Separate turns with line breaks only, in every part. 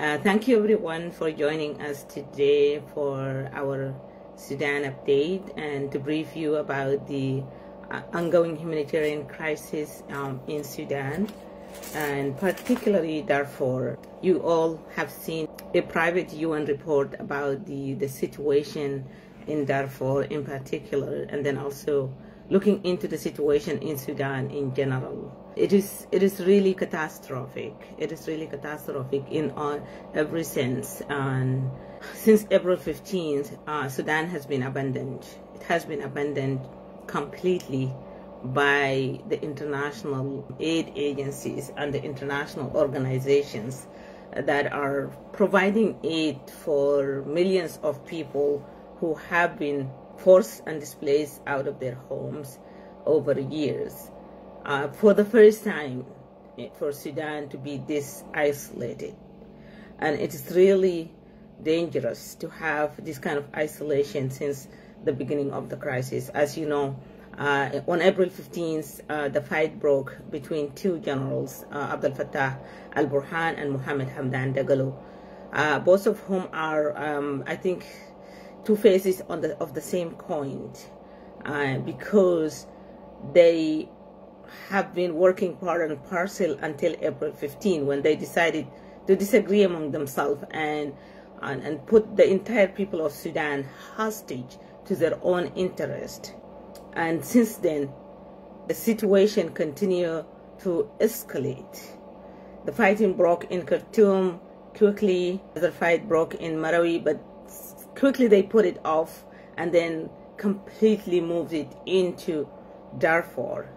Uh, thank you everyone for joining us today for our Sudan update and to brief you about the uh, ongoing humanitarian crisis um, in Sudan and particularly Darfur. You all have seen a private UN report about the, the situation in Darfur in particular and then also looking into the situation in Sudan in general. It is it is really catastrophic. It is really catastrophic in all, every sense. And since April 15th, uh, Sudan has been abandoned. It has been abandoned completely by the international aid agencies and the international organizations that are providing aid for millions of people who have been forced and displaced out of their homes over years. Uh, for the first time for Sudan to be this isolated. And it is really dangerous to have this kind of isolation since the beginning of the crisis. As you know, uh, on April 15th, uh, the fight broke between two generals, uh, Abdel Fattah al-Burhan and Mohammed Hamdan Dagalo, uh, both of whom are, um, I think, two faces on the of the same coin uh, because they have been working part and parcel until April 15 when they decided to disagree among themselves and, and, and put the entire people of Sudan hostage to their own interest. And since then, the situation continued to escalate. The fighting broke in Khartoum quickly. The fight broke in Marawi, but quickly they put it off and then completely moved it into Darfur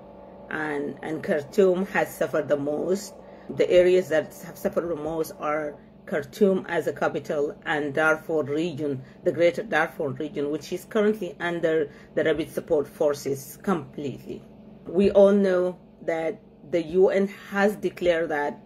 and, and Khartoum has suffered the most. The areas that have suffered the most are Khartoum as a capital and Darfur region, the greater Darfur region, which is currently under the Rapid Support Forces completely. We all know that the UN has declared that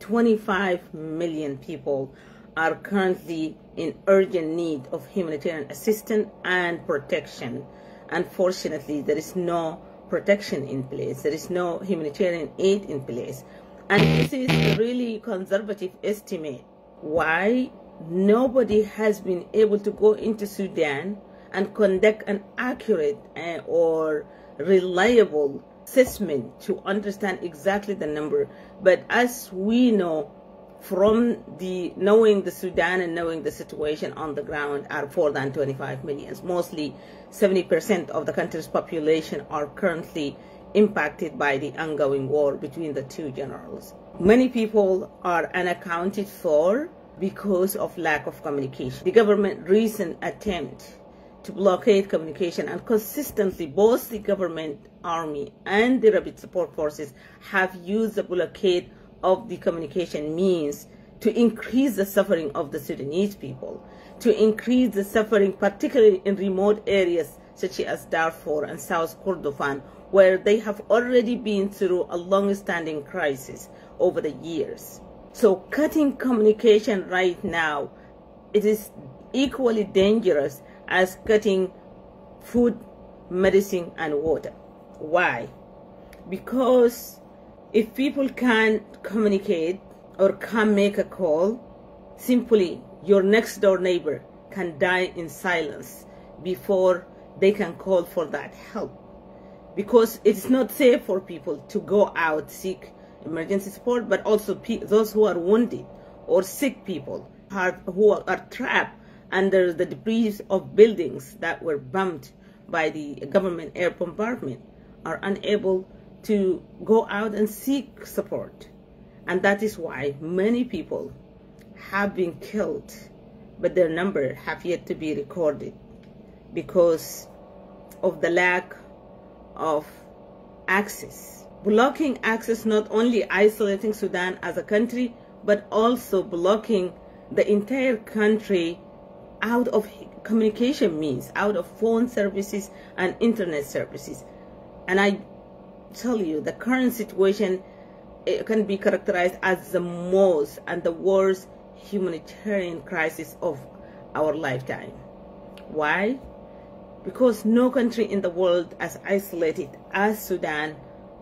25 million people are currently in urgent need of humanitarian assistance and protection. Unfortunately, there is no protection in place. There is no humanitarian aid in place. And this is a really conservative estimate. Why nobody has been able to go into Sudan and conduct an accurate uh, or reliable assessment to understand exactly the number. But as we know, from the knowing the Sudan and knowing the situation on the ground are more than 25 million. Mostly 70% of the country's population are currently impacted by the ongoing war between the two generals. Many people are unaccounted for because of lack of communication. The government recent attempt to blockade communication and consistently both the government army and the rapid support forces have used the blockade of the communication means to increase the suffering of the Sudanese people, to increase the suffering particularly in remote areas such as Darfur and South Kordofan, where they have already been through a long-standing crisis over the years. So cutting communication right now, it is equally dangerous as cutting food, medicine, and water. Why? Because if people can't communicate or can't make a call, simply your next door neighbor can die in silence before they can call for that help. Because it's not safe for people to go out seek emergency support, but also those who are wounded or sick people who are trapped under the debris of buildings that were bombed by the government air bombardment are unable to go out and seek support. And that is why many people have been killed, but their number have yet to be recorded because of the lack of access. Blocking access not only isolating Sudan as a country, but also blocking the entire country out of communication means, out of phone services and internet services. And I tell you the current situation it can be characterized as the most and the worst humanitarian crisis of our lifetime. Why? Because no country in the world as isolated as Sudan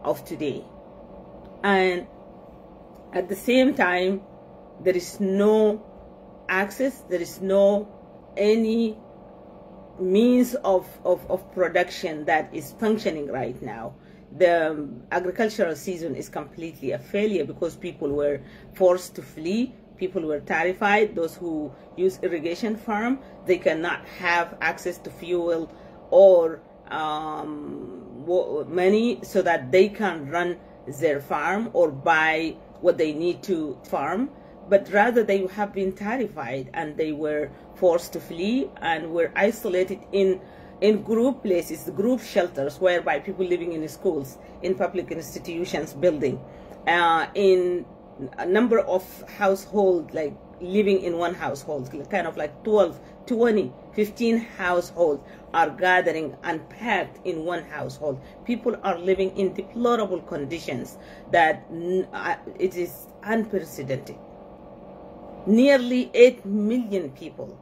of today. And at the same time, there is no access, there is no any means of, of, of production that is functioning right now. The um, agricultural season is completely a failure because people were forced to flee. People were terrified. Those who use irrigation farm, they cannot have access to fuel or um, money so that they can run their farm or buy what they need to farm but rather they have been terrified and they were forced to flee and were isolated in in group places, group shelters, whereby people living in schools, in public institutions, building, uh, in a number of household, like living in one household, kind of like 12, 20, 15 households are gathering and packed in one household. People are living in deplorable conditions that uh, it is unprecedented. Nearly 8 million people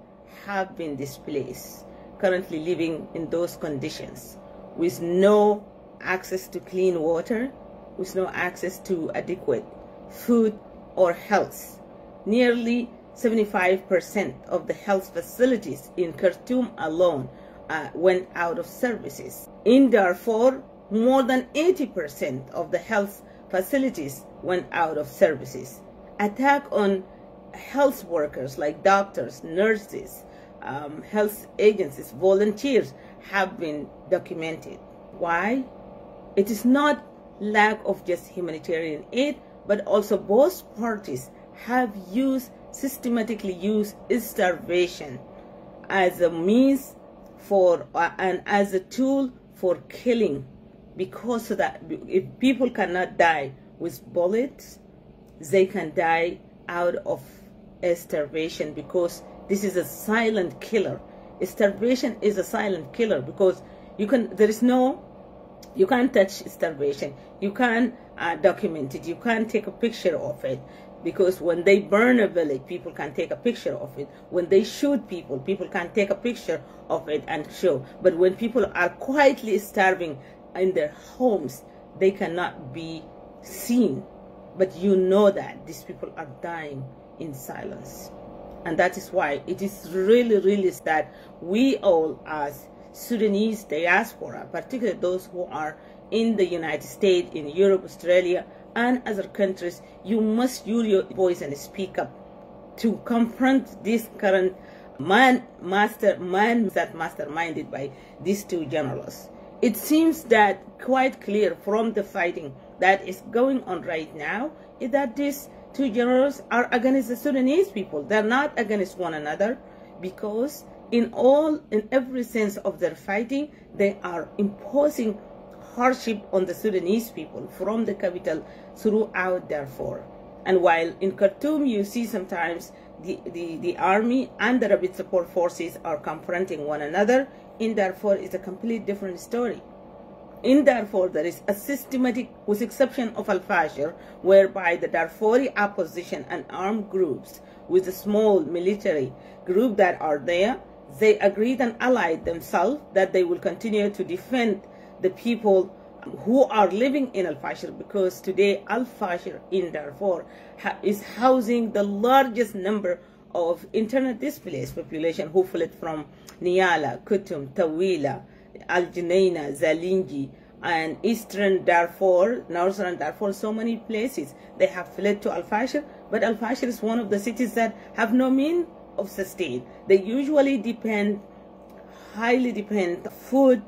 have been displaced, currently living in those conditions with no access to clean water, with no access to adequate food or health. Nearly 75% of the health facilities in Khartoum alone uh, went out of services. In Darfur, more than 80% of the health facilities went out of services. Attack on health workers like doctors, nurses, um, health agencies, volunteers have been documented. Why? It is not lack of just humanitarian aid, but also both parties have used, systematically used starvation as a means for, uh, and as a tool for killing because that if people cannot die with bullets, they can die out of starvation because this is a silent killer. Starvation is a silent killer because you can there is no you can't touch starvation. You can't uh, document it. You can't take a picture of it because when they burn a village, people can take a picture of it. When they shoot people, people can take a picture of it and show. But when people are quietly starving in their homes, they cannot be seen. But you know that these people are dying in silence. And that is why it is really, really sad we all as Sudanese diaspora, particularly those who are in the United States, in Europe, Australia, and other countries, you must use your voice and speak up to confront this current man, master, man that masterminded by these two generals. It seems that quite clear from the fighting that is going on right now is that these two generals are against the Sudanese people. They're not against one another because in all, in every sense of their fighting, they are imposing hardship on the Sudanese people from the capital throughout Darfur. And while in Khartoum you see sometimes the, the, the army and the rapid support forces are confronting one another, in Darfur is a complete different story. In Darfur, there is a systematic, with exception of Al-Fashir, whereby the Darfuri opposition and armed groups with a small military group that are there, they agreed and allied themselves that they will continue to defend the people who are living in Al-Fashir because today Al-Fashir in Darfur is housing the largest number of internally displaced population who fled from Nyala, Kutum, Tawila, Al Junaina, Zalingi, and eastern Darfur, northern Darfur, so many places. They have fled to Al Fashir, but Al Fashir is one of the cities that have no means of sustain. They usually depend, highly depend, food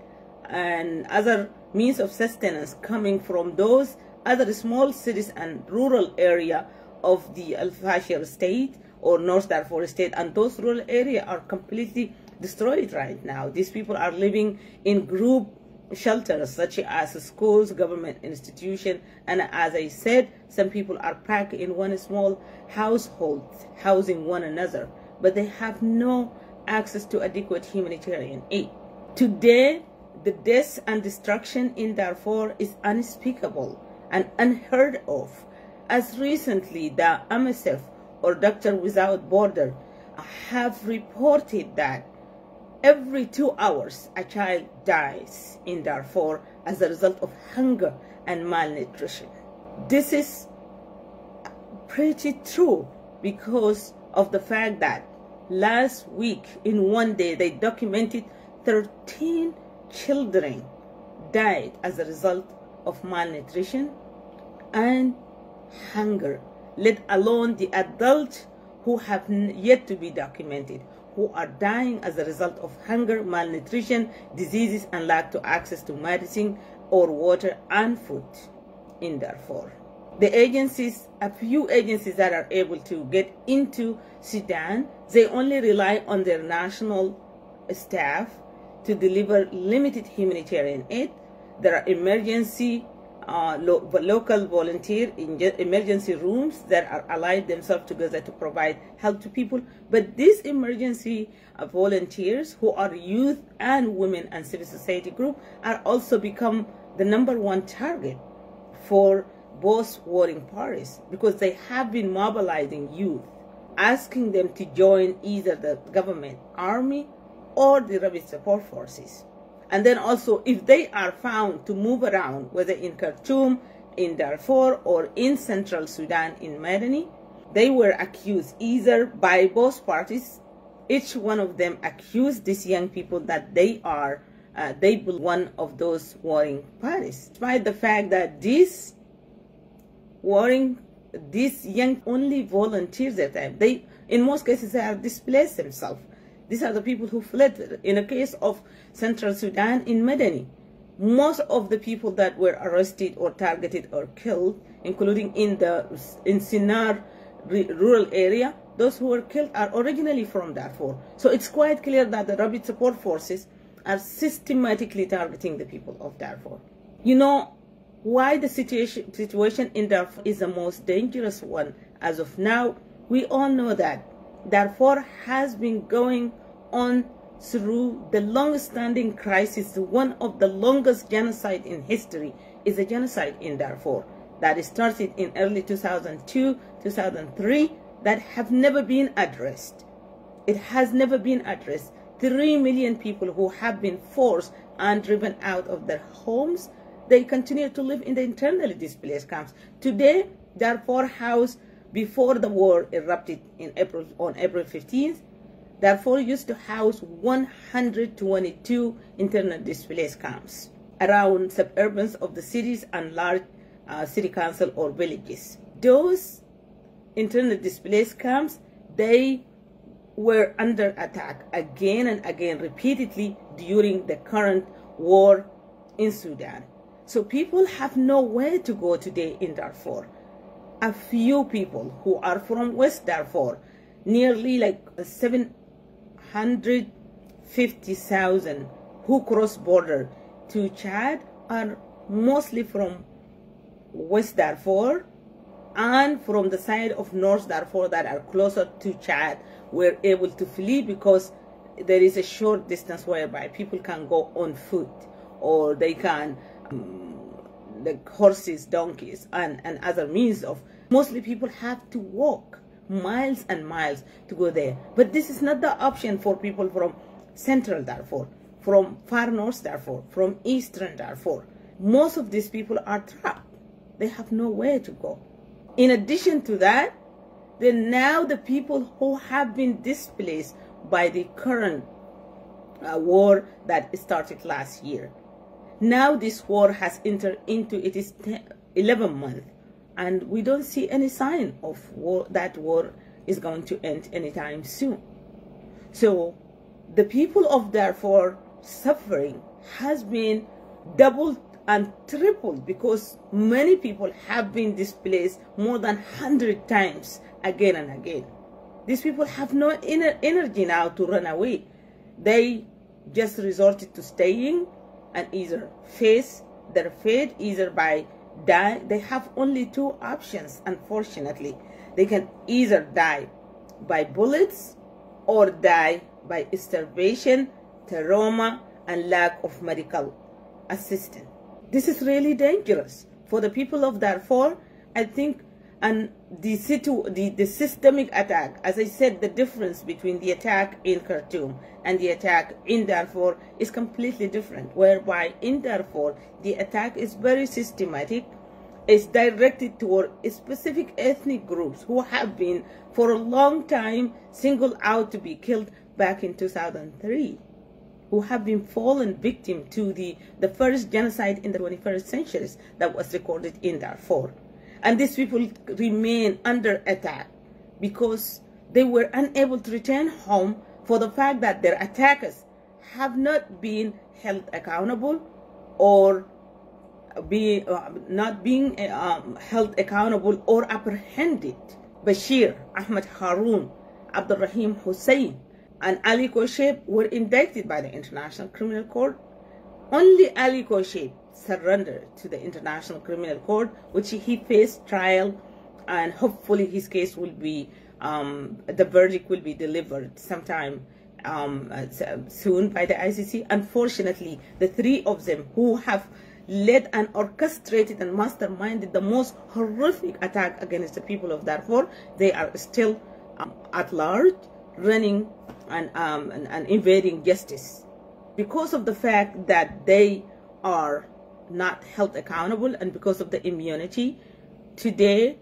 and other means of sustenance coming from those other small cities and rural area of the Al Fashir state or North Darfur state, and those rural area are completely destroyed right now. These people are living in group shelters such as schools, government institutions, and as I said, some people are packed in one small household, housing one another, but they have no access to adequate humanitarian aid. Today, the death and destruction in Darfur is unspeakable and unheard of. As recently, the MSF or Doctor Without Border have reported that Every two hours, a child dies in Darfur as a result of hunger and malnutrition. This is pretty true because of the fact that last week in one day they documented 13 children died as a result of malnutrition and hunger, let alone the adults who have yet to be documented, who are dying as a result of hunger, malnutrition, diseases, and lack to access to medicine or water and food in Darfur. The agencies, a few agencies that are able to get into Sudan, they only rely on their national staff to deliver limited humanitarian aid. There are emergency uh, lo local volunteer in emergency rooms that are allied themselves together to provide help to people. But these emergency uh, volunteers who are youth and women and civil society group are also become the number one target for both warring parties because they have been mobilizing youth, asking them to join either the government army or the rapid support forces. And then also, if they are found to move around, whether in Khartoum, in Darfur, or in central Sudan, in Medani, they were accused either by both parties. Each one of them accused these young people that they are, uh, they one of those warring parties. Despite the fact that these warring, these young only volunteers at time, they, in most cases, they have displaced themselves these are the people who fled. In a case of Central Sudan in Medani, most of the people that were arrested or targeted or killed, including in the in Sennar rural area, those who were killed are originally from Darfur. So it's quite clear that the rapid support forces are systematically targeting the people of Darfur. You know why the situation situation in Darfur is the most dangerous one as of now? We all know that Darfur has been going on through the long-standing crisis, one of the longest genocide in history is a genocide in Darfur that started in early 2002, 2003, that have never been addressed. It has never been addressed. Three million people who have been forced and driven out of their homes, they continue to live in the internally displaced camps. Today, Darfur House, before the war erupted in April, on April 15th, Darfur used to house 122 internet displaced camps around suburbs of the cities and large uh, city council or villages. Those internet displaced camps, they were under attack again and again repeatedly during the current war in Sudan. So people have nowhere to go today in Darfur. A few people who are from West Darfur, nearly like seven 150,000 who cross border to Chad are mostly from West Darfur and from the side of North Darfur that are closer to Chad. Were able to flee because there is a short distance whereby people can go on foot or they can um, the horses donkeys and, and other means of mostly people have to walk miles and miles to go there. But this is not the option for people from central Darfur, from far north Darfur, from eastern Darfur. Most of these people are trapped. They have nowhere to go. In addition to that, then now the people who have been displaced by the current uh, war that started last year. Now this war has entered into its 11 month and we don't see any sign of war, that war is going to end anytime soon. So the people of Darfur suffering has been doubled and tripled because many people have been displaced more than 100 times again and again. These people have no inner energy now to run away. They just resorted to staying and either face their fate either by die, they have only two options, unfortunately. They can either die by bullets or die by starvation, trauma, and lack of medical assistance. This is really dangerous. For the people of Darfur, I think and the, situ the, the systemic attack, as I said, the difference between the attack in Khartoum and the attack in Darfur is completely different, whereby in Darfur, the attack is very systematic is directed toward specific ethnic groups who have been for a long time singled out to be killed back in 2003 who have been fallen victim to the, the first genocide in the 21st century that was recorded in Darfur. And these people remain under attack because they were unable to return home for the fact that their attackers have not been held accountable or be uh, not being um, held accountable or apprehended. Bashir, Ahmed Haroun, Abdul Rahim Hussein, and Ali Kosheb were indicted by the International Criminal Court. Only Ali Kosheb surrendered to the International Criminal Court, which he faced trial, and hopefully his case will be, um, the verdict will be delivered sometime um, uh, soon by the ICC. Unfortunately, the three of them who have led and orchestrated and masterminded the most horrific attack against the people of Darfur, they are still um, at large, running and, um, and, and invading justice. Because of the fact that they are not held accountable and because of the immunity, today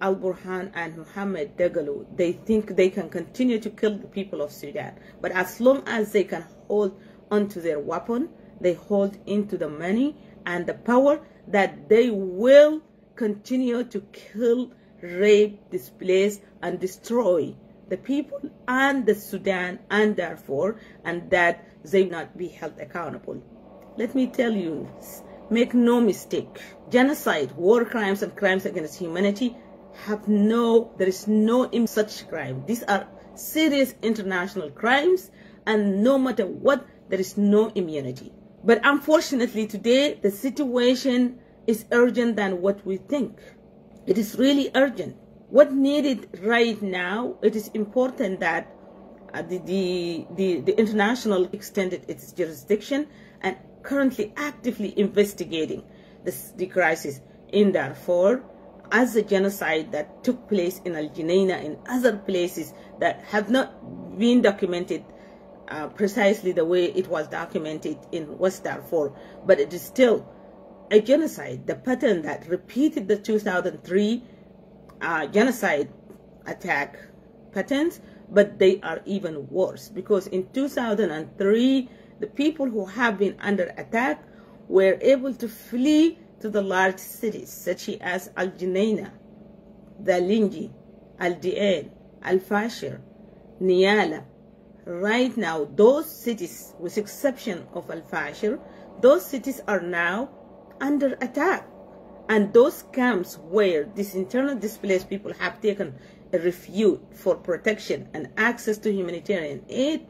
Al Burhan and Mohammed Dagalo, they think they can continue to kill the people of Sudan. But as long as they can hold onto their weapon, they hold into the money and the power that they will continue to kill, rape, displace, and destroy the people and the Sudan and Darfur, and that they not be held accountable. Let me tell you, make no mistake, genocide, war crimes, and crimes against humanity have no, there is no such crime. These are serious international crimes, and no matter what, there is no immunity. But unfortunately, today the situation is urgent than what we think. It is really urgent. What needed right now, it is important that uh, the, the, the, the international extended its jurisdiction and currently actively investigating this, the crisis in Darfur as a genocide that took place in Al Junaina and other places that have not been documented uh, precisely the way it was documented in West Darfur, but it is still a genocide. The pattern that repeated the 2003 uh, genocide attack patterns, but they are even worse because in 2003, the people who have been under attack were able to flee to the large cities such as Al Junaina, Dalinji, Al Dien, Al Fashir, Nyala, right now, those cities, with exception of Al-Fashir, those cities are now under attack. And those camps where these internal displaced people have taken a refuge for protection and access to humanitarian aid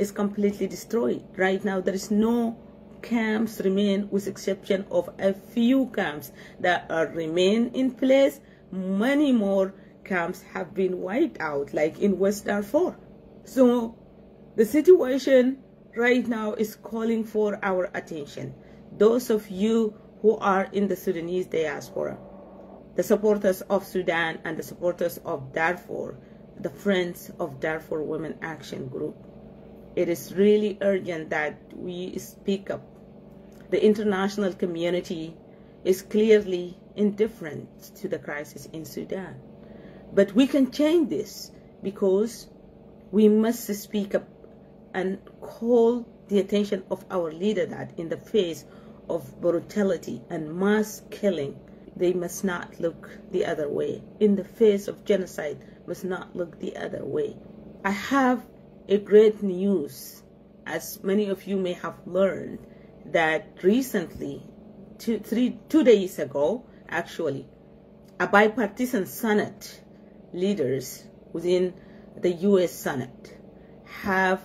is completely destroyed. Right now, there is no camps remain with exception of a few camps that are remain in place. Many more camps have been wiped out, like in West Darfur. So the situation right now is calling for our attention. Those of you who are in the Sudanese diaspora, the supporters of Sudan and the supporters of Darfur, the Friends of Darfur Women Action Group. It is really urgent that we speak up. The international community is clearly indifferent to the crisis in Sudan. But we can change this because we must speak up and call the attention of our leader that in the face of brutality and mass killing, they must not look the other way. In the face of genocide, must not look the other way. I have a great news, as many of you may have learned, that recently, two, three, two days ago, actually, a bipartisan Senate leaders within the U.S. Senate have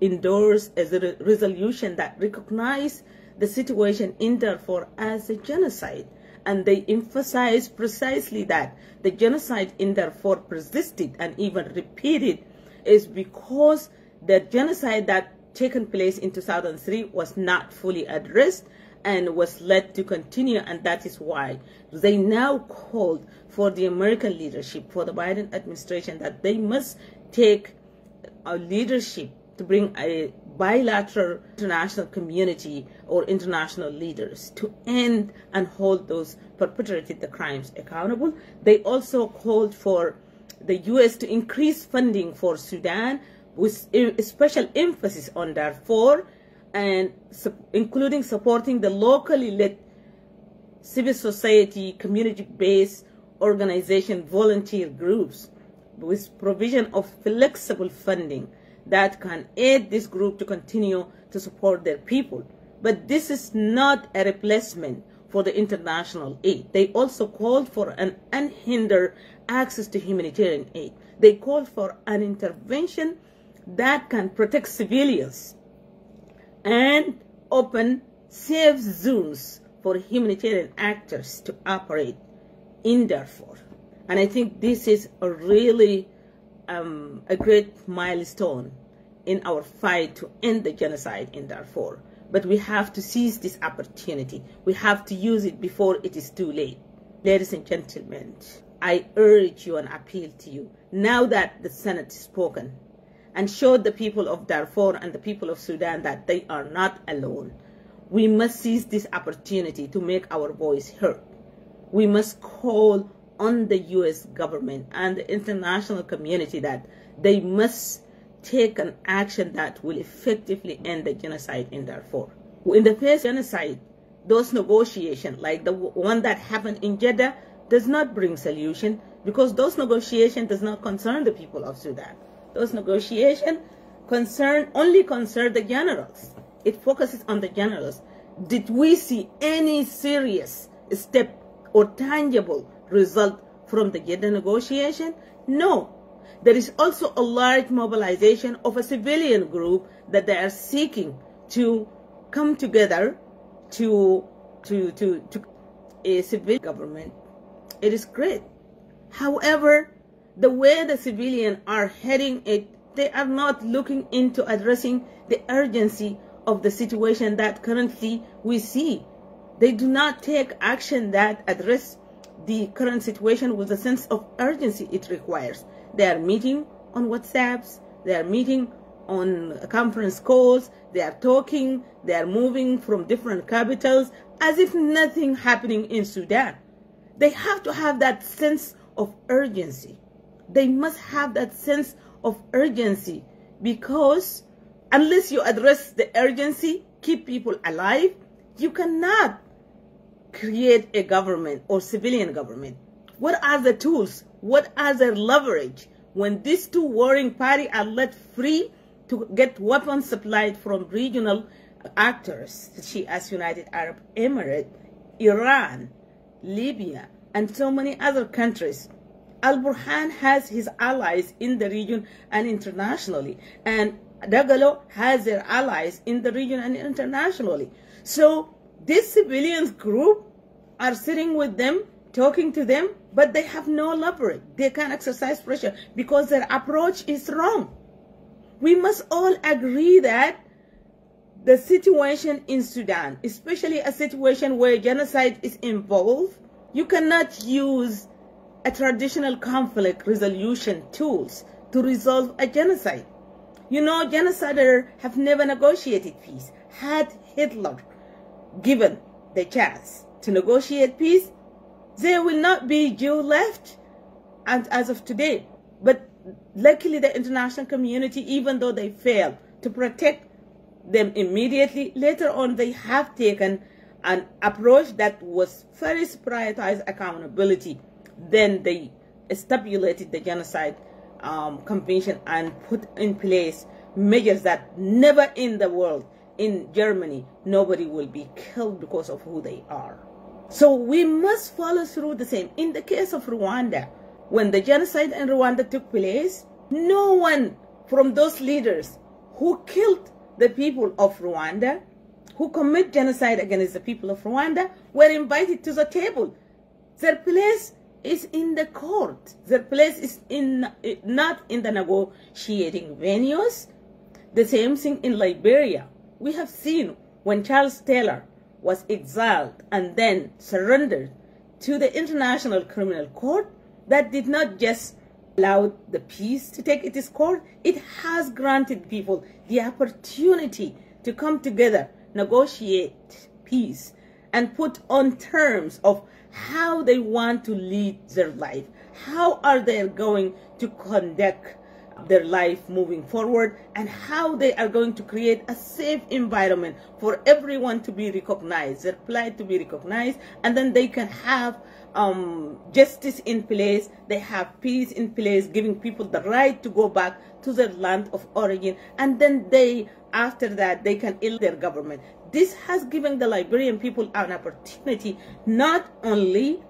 endorsed a resolution that recognized the situation in Darfur as a genocide. And they emphasize precisely that the genocide in Darfur persisted and even repeated is because the genocide that taken place in 2003 was not fully addressed and was led to continue and that is why they now called for the American leadership for the Biden administration that they must take a leadership to bring a bilateral international community or international leaders to end and hold those perpetrated the crimes accountable. They also called for the U.S. to increase funding for Sudan with special emphasis on Darfur and including supporting the locally led civil society, community-based organization, volunteer groups with provision of flexible funding that can aid this group to continue to support their people. But this is not a replacement for the international aid. They also called for an unhindered access to humanitarian aid. They called for an intervention that can protect civilians and open safe zones for humanitarian actors to operate in Darfur. And I think this is a really um, a great milestone in our fight to end the genocide in Darfur. But we have to seize this opportunity. We have to use it before it is too late. Ladies and gentlemen, I urge you and appeal to you, now that the Senate has spoken, and showed the people of Darfur and the people of Sudan that they are not alone. We must seize this opportunity to make our voice heard. We must call on the U.S. government and the international community that they must take an action that will effectively end the genocide in Darfur. In the first genocide, those negotiations, like the one that happened in Jeddah, does not bring solution because those negotiations does not concern the people of Sudan. Those negotiations concern only concern the generals. It focuses on the generals. Did we see any serious step or tangible result from the Jeddah negotiation? No. There is also a large mobilization of a civilian group that they are seeking to come together to, to, to, to a civil government. It is great. However, the way the civilians are heading it, they are not looking into addressing the urgency of the situation that currently we see. They do not take action that address the current situation with the sense of urgency it requires. They are meeting on WhatsApps, they are meeting on conference calls, they are talking, they are moving from different capitals as if nothing happening in Sudan. They have to have that sense of urgency. They must have that sense of urgency because unless you address the urgency, keep people alive, you cannot create a government or civilian government? What are the tools? What are the leverage when these two warring parties are let free to get weapons supplied from regional actors, such as United Arab Emirates, Iran, Libya, and so many other countries. Al-Burhan has his allies in the region and internationally, and Dagalo has their allies in the region and internationally. So this civilians group are sitting with them, talking to them, but they have no leverage. They can't exercise pressure because their approach is wrong. We must all agree that the situation in Sudan, especially a situation where genocide is involved, you cannot use a traditional conflict resolution tools to resolve a genocide. You know, genociders have never negotiated peace. Had Hitler given the chance to negotiate peace, there will not be Jew left and as of today. But luckily the international community, even though they failed to protect them immediately, later on they have taken an approach that was first prioritized accountability. Then they stipulated the genocide um, convention and put in place measures that never in the world in Germany, nobody will be killed because of who they are. So we must follow through the same. In the case of Rwanda, when the genocide in Rwanda took place, no one from those leaders who killed the people of Rwanda, who commit genocide against the people of Rwanda, were invited to the table. Their place is in the court. Their place is in not in the negotiating venues. The same thing in Liberia we have seen when Charles Taylor was exiled and then surrendered to the International Criminal Court, that did not just allowed the peace to take its course. It has granted people the opportunity to come together, negotiate peace, and put on terms of how they want to lead their life. How are they going to conduct their life moving forward and how they are going to create a safe environment for everyone to be recognized, their plight to be recognized, and then they can have um, justice in place, they have peace in place, giving people the right to go back to their land of origin, and then they, after that, they can elect their government. This has given the Liberian people an opportunity not only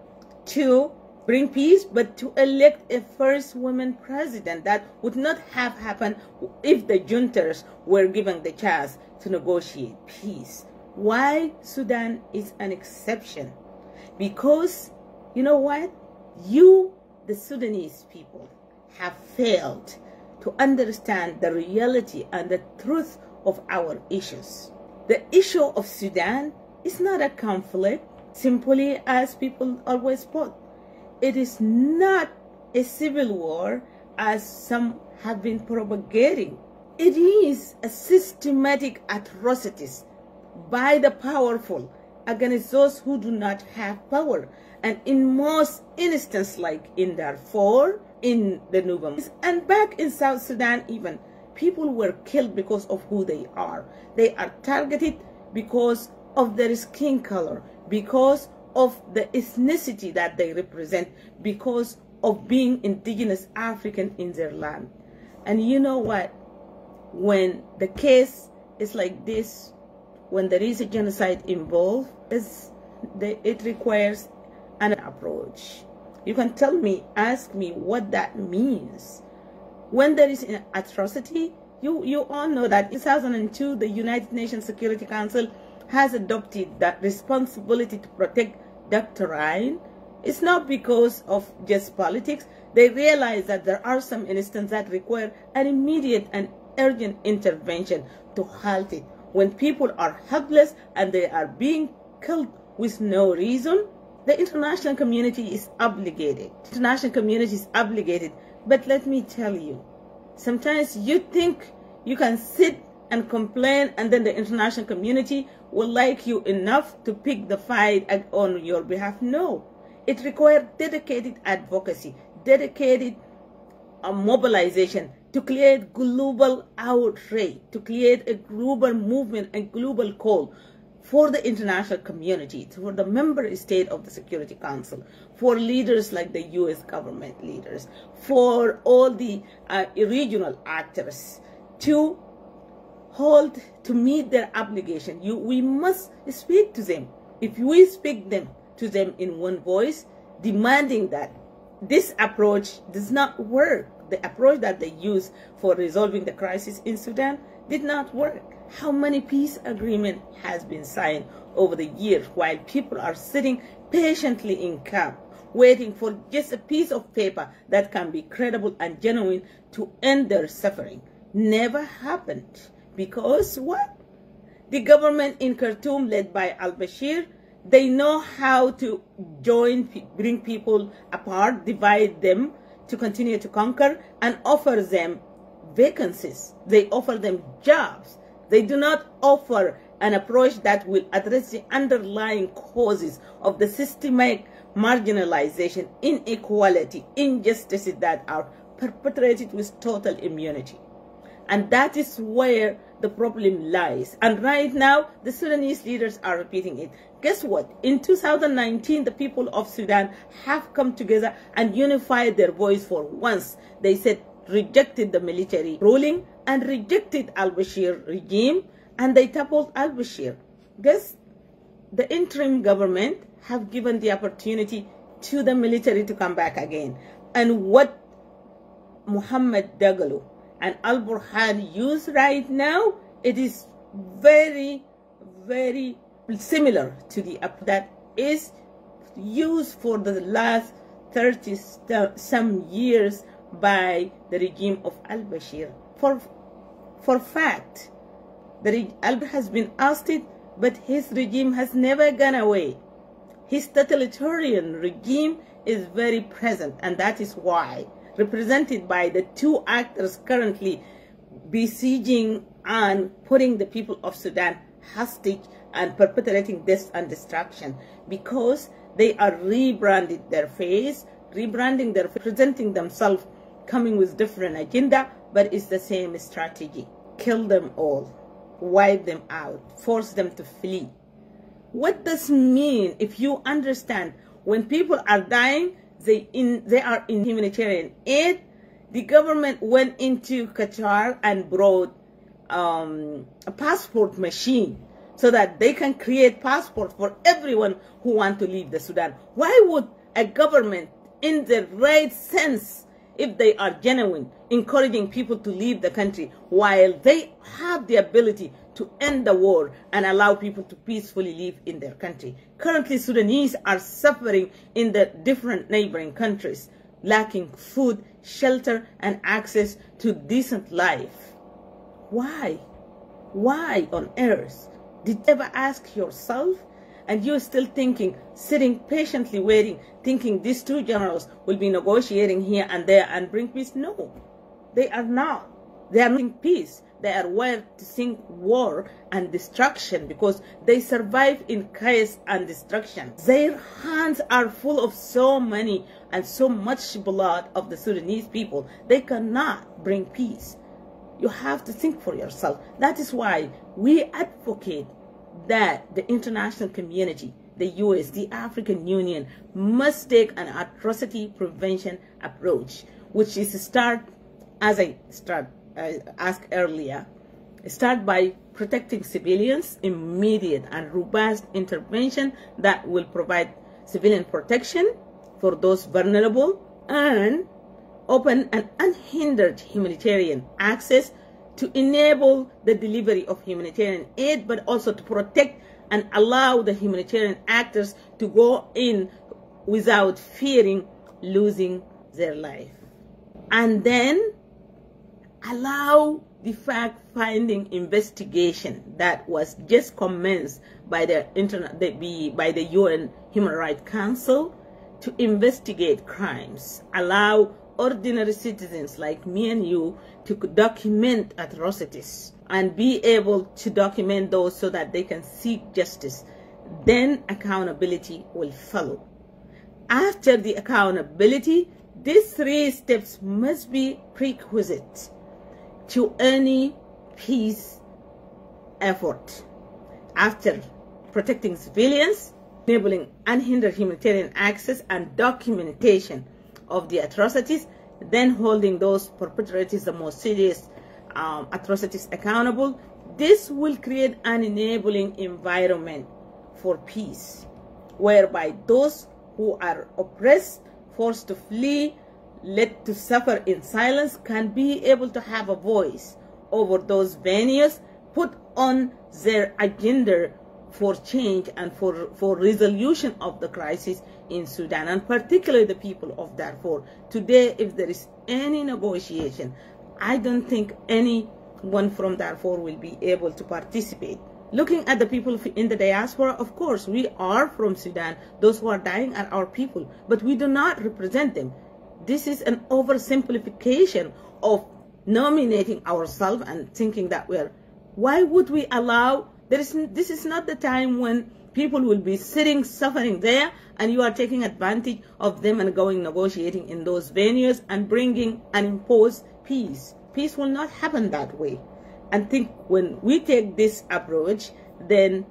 to bring peace, but to elect a first woman president. That would not have happened if the juntas were given the chance to negotiate peace. Why Sudan is an exception? Because, you know what? You, the Sudanese people, have failed to understand the reality and the truth of our issues. The issue of Sudan is not a conflict, simply as people always put it is not a civil war as some have been propagating. It is a systematic atrocities by the powerful against those who do not have power. And in most instances, like in Darfur, in the Nuba, and back in South Sudan even, people were killed because of who they are. They are targeted because of their skin color, because of the ethnicity that they represent because of being indigenous African in their land. And you know what? When the case is like this, when there is a genocide involved, the, it requires an approach. You can tell me, ask me what that means. When there is an atrocity, you, you all know that in 2002, the United Nations Security Council has adopted that responsibility to protect doctrine, it's not because of just politics. They realize that there are some instances that require an immediate and urgent intervention to halt it. When people are helpless and they are being killed with no reason, the international community is obligated. International community is obligated. But let me tell you, sometimes you think you can sit and complain and then the international community will like you enough to pick the fight on your behalf. No, it requires dedicated advocacy, dedicated uh, mobilization to create global outrage, to create a global movement and global call for the international community, for the member state of the Security Council, for leaders like the U.S. government leaders, for all the uh, regional actors to hold to meet their obligation. You, we must speak to them. If we speak them to them in one voice, demanding that this approach does not work. The approach that they use for resolving the crisis in Sudan did not work. How many peace agreement has been signed over the years while people are sitting patiently in camp waiting for just a piece of paper that can be credible and genuine to end their suffering? Never happened. Because what? The government in Khartoum, led by al-Bashir, they know how to join, bring people apart, divide them to continue to conquer and offer them vacancies. They offer them jobs. They do not offer an approach that will address the underlying causes of the systemic marginalization, inequality, injustices that are perpetrated with total immunity. And that is where the problem lies. And right now, the Sudanese leaders are repeating it. Guess what? In 2019, the people of Sudan have come together and unified their voice for once. They said, rejected the military ruling and rejected al-Bashir regime and they toppled al-Bashir. Guess the interim government have given the opportunity to the military to come back again. And what Muhammad Dagalo and Al-Burhan use right now, it is very, very similar to the that is used for the last 30 some years by the regime of al-Bashir. For, for fact, the al has been ousted, but his regime has never gone away. His totalitarian regime is very present, and that is why represented by the two actors currently besieging and putting the people of Sudan hostage and perpetrating death and destruction because they are rebranding their face, rebranding their presenting themselves, coming with different agenda, but it's the same strategy. Kill them all, wipe them out, force them to flee. What does mean if you understand when people are dying, they in they are in humanitarian aid. The government went into Qatar and brought um, a passport machine so that they can create passport for everyone who want to leave the Sudan. Why would a government in the right sense, if they are genuine, encouraging people to leave the country while they have the ability to end the war and allow people to peacefully live in their country. Currently, Sudanese are suffering in the different neighboring countries, lacking food, shelter, and access to decent life. Why? Why on earth did you ever ask yourself? And you're still thinking, sitting patiently waiting, thinking these two generals will be negotiating here and there and bring peace? No, they are not. They are not peace. They are sing war and destruction because they survive in chaos and destruction. Their hands are full of so many and so much blood of the Sudanese people. They cannot bring peace. You have to think for yourself. That is why we advocate that the international community, the US, the African Union must take an atrocity prevention approach, which is start, as I start uh, asked earlier, start by protecting civilians, immediate and robust intervention that will provide civilian protection for those vulnerable and open and unhindered humanitarian access to enable the delivery of humanitarian aid, but also to protect and allow the humanitarian actors to go in without fearing losing their life. And then allow the fact-finding investigation that was just commenced by the, internet, the by the UN Human Rights Council to investigate crimes. Allow ordinary citizens like me and you to document atrocities and be able to document those so that they can seek justice, then accountability will follow. After the accountability, these three steps must be prerequisite to any peace effort. After protecting civilians, enabling unhindered humanitarian access and documentation of the atrocities, then holding those perpetrators the most serious um, atrocities accountable. This will create an enabling environment for peace, whereby those who are oppressed, forced to flee, led to suffer in silence, can be able to have a voice over those venues, put on their agenda for change and for, for resolution of the crisis in Sudan, and particularly the people of Darfur. Today, if there is any negotiation, I don't think anyone from Darfur will be able to participate. Looking at the people in the diaspora, of course, we are from Sudan. Those who are dying are our people, but we do not represent them. This is an oversimplification of nominating ourselves and thinking that we're. Why would we allow there is, this is not the time when people will be sitting, suffering there, and you are taking advantage of them and going negotiating in those venues and bringing and impose peace. Peace will not happen that way. And think when we take this approach, then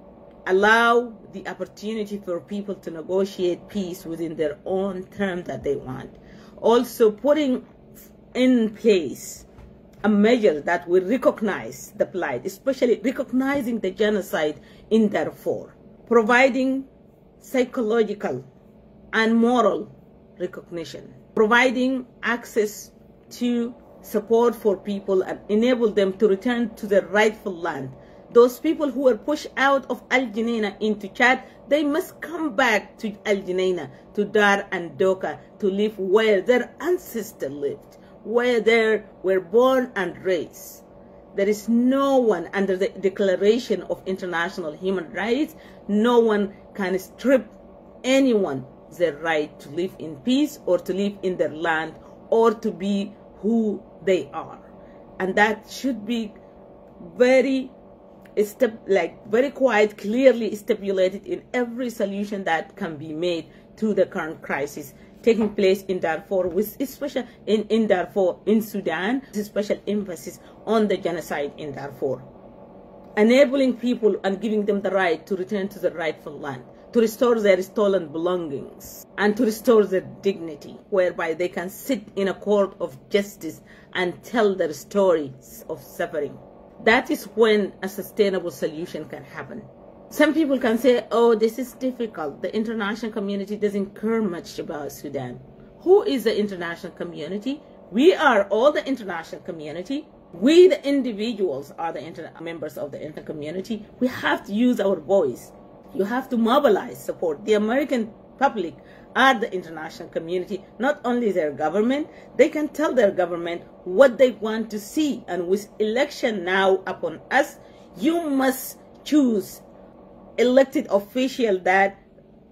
allow the opportunity for people to negotiate peace within their own terms that they want. Also putting in place a measure that will recognize the plight, especially recognizing the genocide in Darfur, providing psychological and moral recognition, providing access to support for people and enable them to return to their rightful land. Those people who were pushed out of Al into Chad, they must come back to Al to Dar Andoka, to live where their ancestors lived where they were born and raised. There is no one under the Declaration of International Human Rights, no one can strip anyone their right to live in peace or to live in their land or to be who they are. And that should be very step like very quite clearly stipulated in every solution that can be made to the current crisis taking place in Darfur with special in, in Darfur in Sudan, special emphasis on the genocide in Darfur. Enabling people and giving them the right to return to the rightful land, to restore their stolen belongings, and to restore their dignity, whereby they can sit in a court of justice and tell their stories of suffering. That is when a sustainable solution can happen. Some people can say, oh, this is difficult. The international community doesn't care much about Sudan. Who is the international community? We are all the international community. We, the individuals, are the members of the international community. We have to use our voice. You have to mobilize support. The American public are the international community, not only their government. They can tell their government what they want to see. And with election now upon us, you must choose elected official that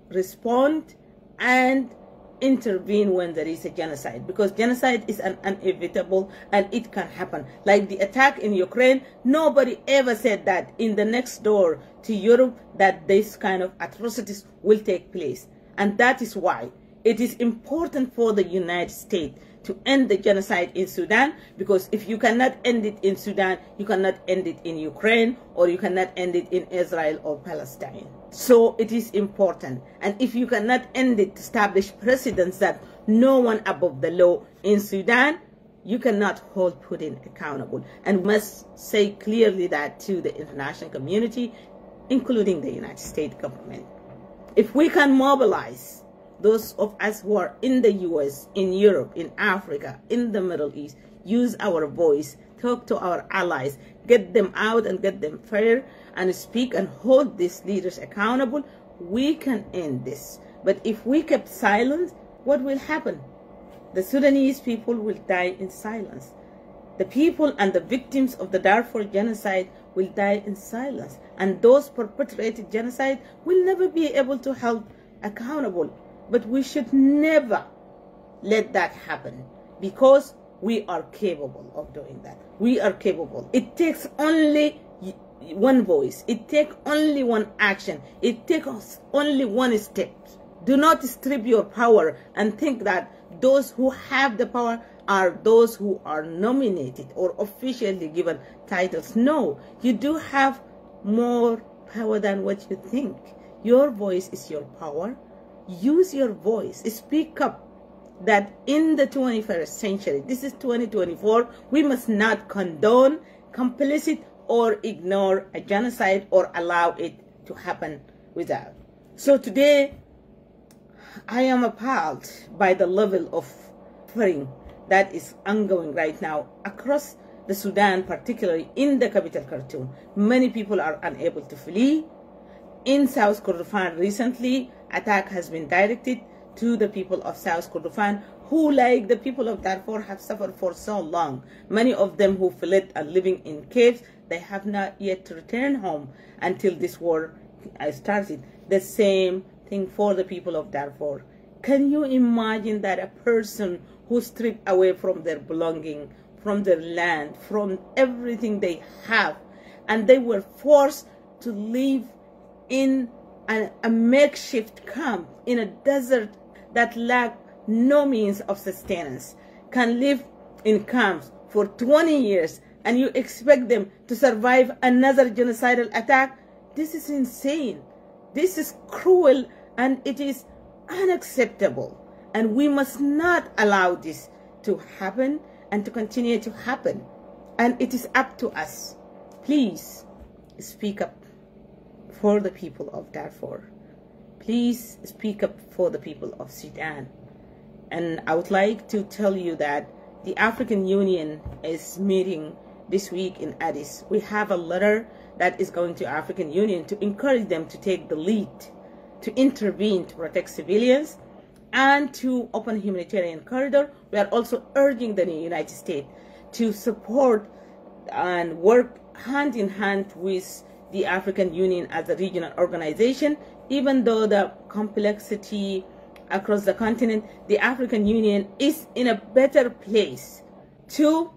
respond and intervene when there is a genocide because genocide is an inevitable and it can happen. Like the attack in ukraine nobody ever said that in the next door to europe that this kind of atrocities will take place. And that is why it is important for the united states to end the genocide in Sudan because if you cannot end it in Sudan, you cannot end it in Ukraine or you cannot end it in Israel or Palestine. So it is important. And if you cannot end it, establish precedents that no one above the law in Sudan, you cannot hold Putin accountable. And must say clearly that to the international community, including the United States government. If we can mobilize those of us who are in the US, in Europe, in Africa, in the Middle East, use our voice, talk to our allies, get them out and get them fair, and speak and hold these leaders accountable, we can end this. But if we kept silent, what will happen? The Sudanese people will die in silence. The people and the victims of the Darfur genocide will die in silence. And those perpetrated genocide will never be able to held accountable but we should never let that happen because we are capable of doing that. We are capable. It takes only one voice. It takes only one action. It takes only one step. Do not strip your power and think that those who have the power are those who are nominated or officially given titles. No, you do have more power than what you think. Your voice is your power use your voice, speak up that in the 21st century, this is 2024, we must not condone, complicit, or ignore a genocide or allow it to happen without. So today, I am appalled by the level of suffering that is ongoing right now across the Sudan, particularly in the capital Khartoum. Many people are unable to flee. In South Kordofan recently, attack has been directed to the people of South Kordofan who, like the people of Darfur, have suffered for so long. Many of them who fled are living in caves. They have not yet returned home until this war started. The same thing for the people of Darfur. Can you imagine that a person who stripped away from their belonging, from their land, from everything they have, and they were forced to live in a, a makeshift camp in a desert that lacked no means of sustenance can live in camps for 20 years and you expect them to survive another genocidal attack? This is insane. This is cruel and it is unacceptable. And we must not allow this to happen and to continue to happen. And it is up to us. Please speak up for the people of Darfur. Please speak up for the people of Sudan. And I would like to tell you that the African Union is meeting this week in Addis. We have a letter that is going to African Union to encourage them to take the lead, to intervene to protect civilians, and to open humanitarian corridor. We are also urging the United States to support and work hand in hand with the African Union as a regional organization, even though the complexity across the continent, the African Union is in a better place to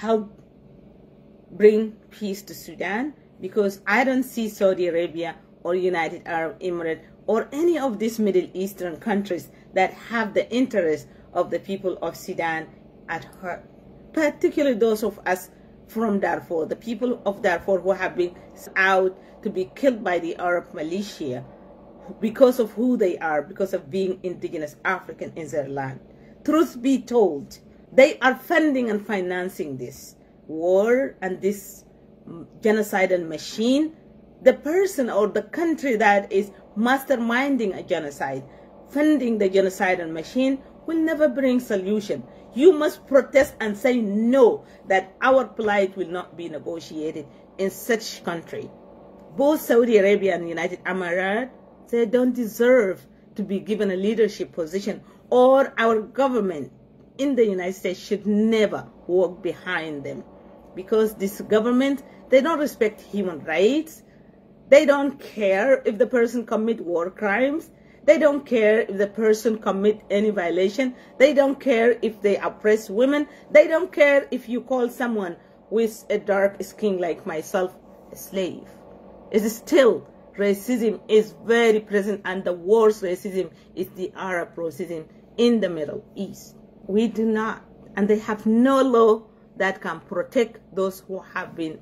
help bring peace to Sudan because I don't see Saudi Arabia or United Arab Emirates or any of these Middle Eastern countries that have the interest of the people of Sudan at heart, particularly those of us from Darfur, the people of Darfur who have been out to be killed by the Arab militia because of who they are, because of being indigenous African in their land. Truth be told, they are funding and financing this war and this genocidal machine. The person or the country that is masterminding a genocide, funding the genocidal machine, will never bring solution. You must protest and say no, that our plight will not be negotiated in such country. Both Saudi Arabia and United Arab they don't deserve to be given a leadership position or our government in the United States should never walk behind them. Because this government they don't respect human rights. They don't care if the person commit war crimes they don't care if the person commit any violation. They don't care if they oppress women. They don't care if you call someone with a dark skin like myself a slave. It is still racism is very present and the worst racism is the Arab racism in the Middle East. We do not, and they have no law that can protect those who have been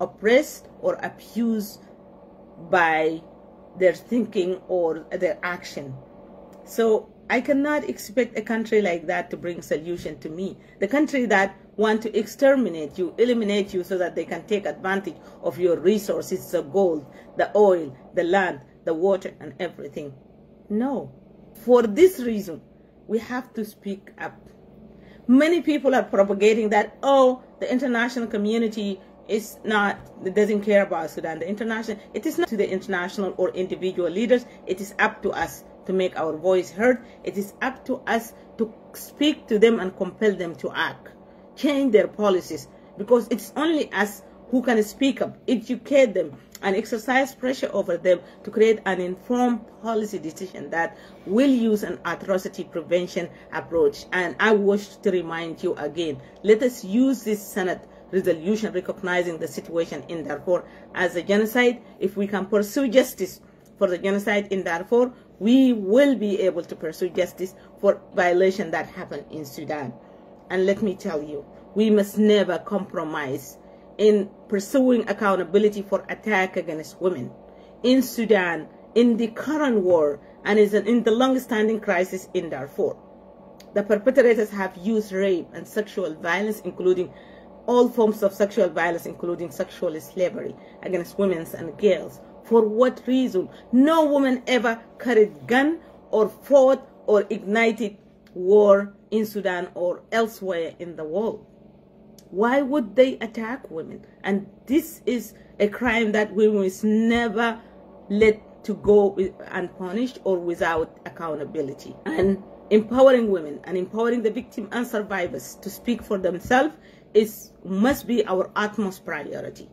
oppressed or abused by their thinking or their action. So I cannot expect a country like that to bring solution to me. The country that want to exterminate you, eliminate you so that they can take advantage of your resources, the gold, the oil, the land, the water, and everything. No. For this reason, we have to speak up. Many people are propagating that, oh, the international community is not, it doesn't care about Sudan. The international, it is not to the international or individual leaders. It is up to us to make our voice heard. It is up to us to speak to them and compel them to act change their policies because it's only us who can speak up, educate them, and exercise pressure over them to create an informed policy decision that will use an atrocity prevention approach. And I wish to remind you again, let us use this Senate resolution recognizing the situation in Darfur as a genocide. If we can pursue justice for the genocide in Darfur, we will be able to pursue justice for violation that happened in Sudan. And let me tell you, we must never compromise in pursuing accountability for attack against women. In Sudan, in the current war, and is in the long-standing crisis in Darfur. The perpetrators have used rape and sexual violence, including all forms of sexual violence, including sexual slavery against women and girls. For what reason? No woman ever carried gun or fought or ignited war in Sudan or elsewhere in the world. Why would they attack women? And this is a crime that we must never let to go unpunished or without accountability. And empowering women and empowering the victim and survivors to speak for themselves is must be our utmost priority.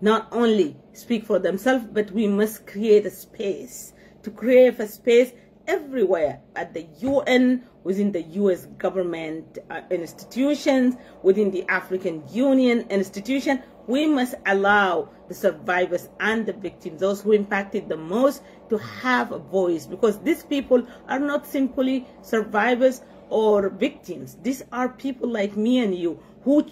Not only speak for themselves, but we must create a space to create a space everywhere at the UN, within the US government uh, institutions, within the African Union institution. We must allow the survivors and the victims, those who impacted the most, to have a voice because these people are not simply survivors or victims. These are people like me and you who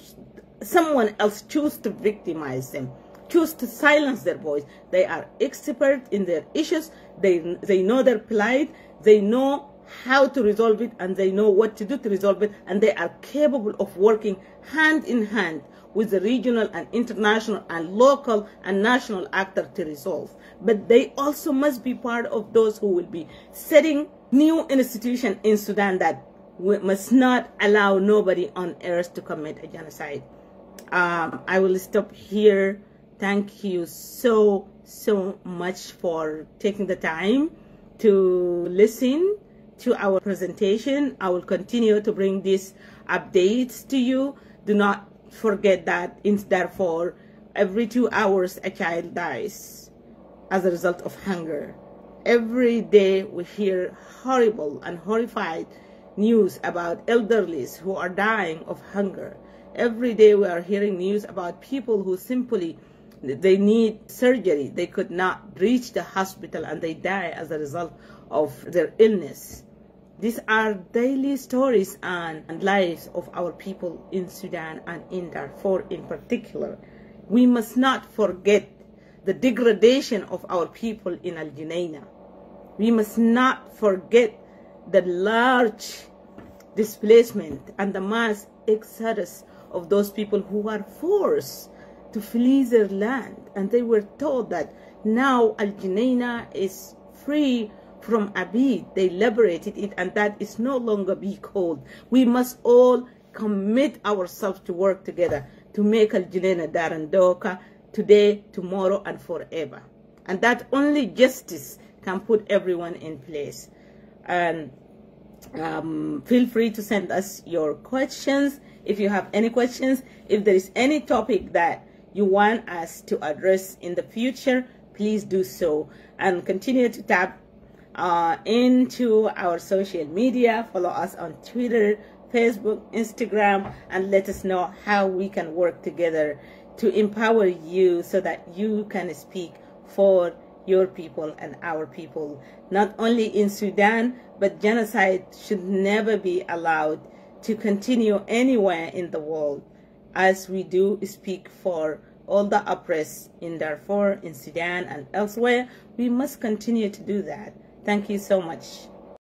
someone else choose to victimize them choose to silence their voice. They are expert in their issues. They, they know their plight. They know how to resolve it and they know what to do to resolve it and they are capable of working hand in hand with the regional and international and local and national actor to resolve. But they also must be part of those who will be setting new institution in Sudan that we must not allow nobody on earth to commit a genocide. Um, I will stop here. Thank you so, so much for taking the time to listen to our presentation. I will continue to bring these updates to you. Do not forget that therefore every two hours a child dies as a result of hunger. Every day we hear horrible and horrified news about elderlies who are dying of hunger. Every day we are hearing news about people who simply they need surgery. They could not reach the hospital and they die as a result of their illness. These are daily stories and lives of our people in Sudan and in Darfur in particular. We must not forget the degradation of our people in Al Junaina. We must not forget the large displacement and the mass exodus of those people who were forced to flee their land. And they were told that now Al is free from Abid. They liberated it, and that is no longer be called. We must all commit ourselves to work together to make Al Junaina Darandoka today, tomorrow, and forever. And that only justice can put everyone in place. And um, feel free to send us your questions if you have any questions. If there is any topic that you want us to address in the future, please do so. And continue to tap uh, into our social media. Follow us on Twitter, Facebook, Instagram, and let us know how we can work together to empower you so that you can speak for your people and our people. Not only in Sudan, but genocide should never be allowed to continue anywhere in the world as we do speak for all the oppressed in Darfur, in Sudan, and elsewhere. We must continue to do that. Thank you so much.